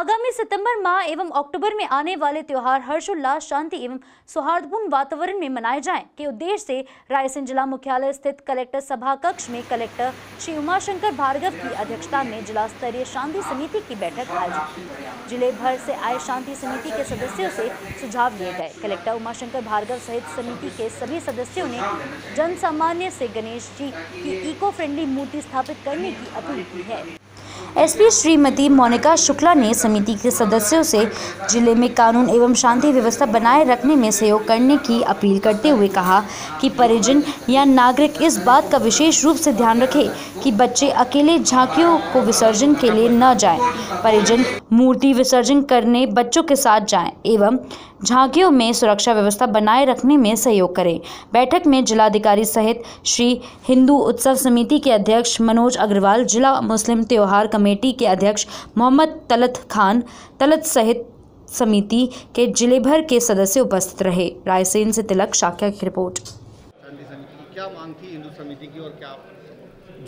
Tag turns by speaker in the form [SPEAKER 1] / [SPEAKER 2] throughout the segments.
[SPEAKER 1] आगामी सितंबर माह एवं अक्टूबर में आने वाले त्योहार हर्षोल्लास, शांति एवं सौहार्दपूर्ण वातावरण में मनाए जाएँ। के उद्देश्य से रायसेन जिला मुख्यालय स्थित कलेक्टर सभा कक्ष में कलेक्टर श्री उमाशंकर भार्गव की अध्यक्षता में जिला स्तरीय शांति समिति की बैठक आयोजित की ज़िले भर से आए शांति समिति के सदस्यों से सुझाव लिए गए। कलेक्टर उमाशंकर भार्गव सहित समिति के सभी सदस्यों ने जन सामान्य से गणेश जी की इको फ्रेंडली मूर्ति स्थापित करने की अपील की है। एसपी श्रीमती मोनिका शुक्ला ने समिति के सदस्यों से ज़िले में कानून एवं शांति व्यवस्था बनाए रखने में सहयोग करने की अपील करते हुए कहा कि परिजन या नागरिक इस बात का विशेष रूप से ध्यान रखें कि बच्चे अकेले झांकियों को विसर्जन के लिए न जाएँ। परिजन मूर्ति विसर्जन करने बच्चों के साथ जाएँ एवं झांकियों में सुरक्षा व्यवस्था बनाए रखने में सहयोग करें बैठक में जिलाधिकारी सहित श्री हिंदू उत्सव समिति के अध्यक्ष मनोज अग्रवाल, जिला मुस्लिम त्योहार कमेटी के अध्यक्ष मोहम्मद तलत खान तलत सहित समिति के ज़िले भर के सदस्य उपस्थित रहे। रायसेन से तिलक शाक्या की रिपोर्ट।
[SPEAKER 2] क्या मांग थी हिंदू समिति की और क्या?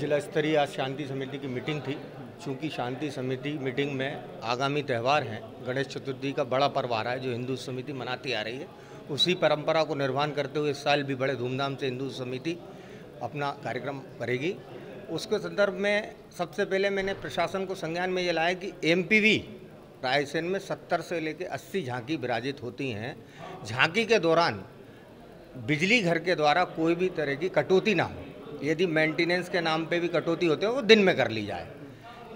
[SPEAKER 3] जिला स्तरीय आज शांति समिति की मीटिंग थी। चूँकि शांति समिति मीटिंग में आगामी त्यौहार हैं गणेश चतुर्थी का बड़ा पर्व आ रहा है जो हिंदू समिति मनाती आ रही है। उसी परंपरा को निर्वहन करते हुए इस साल भी बड़े धूमधाम से हिंदू समिति अपना कार्यक्रम करेगी। उसके संदर्भ में सबसे पहले मैंने प्रशासन को संज्ञान में ये लाया कि एम रायसेन में सत्तर से लेकर अस्सी झांकी विराजित होती हैं। झांकी के दौरान बिजली घर के द्वारा कोई भी तरह की कटौती ना हो। यदि मेंटेनेंस के नाम पे भी कटौती होती है, वो दिन में कर ली जाए।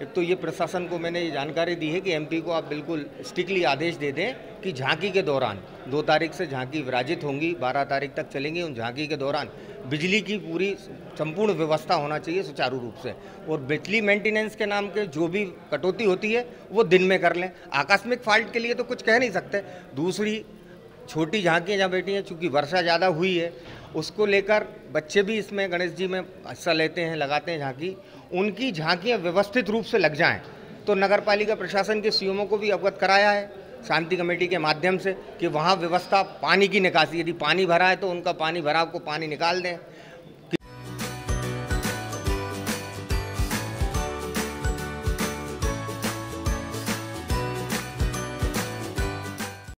[SPEAKER 3] एक तो ये प्रशासन को मैंने ये जानकारी दी है कि एमपी को आप बिल्कुल स्ट्रिक्टली आदेश दे दें कि झांकी के दौरान, दो तारीख से झांकी विराजित होंगी, बारह तारीख तक चलेंगी उन झांकी के दौरान। बिजली की पूरी संपूर्ण व्यवस्था होना चाहिए सुचारू रूप से। और बिजली मेंटेनेंस के नाम के जो भी कटौती होती है, वो दिन में कर लें। आकस्मिक फॉल्ट के लिए तो कुछ कह नहीं सकते। दूसरी, छोटी झांकियाँ जहाँ बैठी हैं, चूँकि वर्षा ज़्यादा हुई है उसको लेकर बच्चे भी इसमें, गणेश जी में हिस्सा लेते हैं, लगाते हैं झांकी। उनकी झांकियाँ व्यवस्थित रूप से लग जाएँ। तो नगर पालिका प्रशासन के सी को भी अवगत कराया है, शांति कमेटी के माध्यम से, कि वहाँ व्यवस्था पानी की निकासी, यदि पानी भरा है तो उनका पानी भरा को पानी निकाल दें।